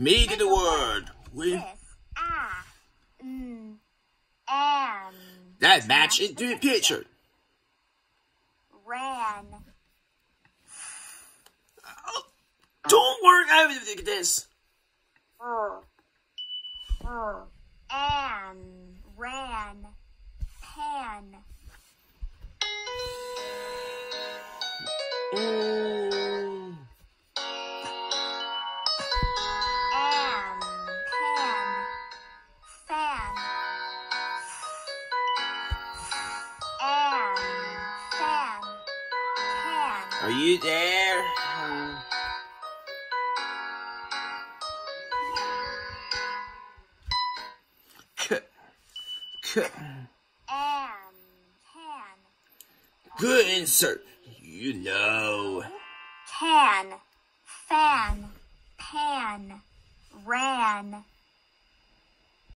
Make the word. We, This, ah, mm, that match into the picture. ran, Don't work everything like this. er, er, and ran, pan, Mm. Are you there? Cut. Cut. and can, Good insert. You know. can, fan, pan, ran,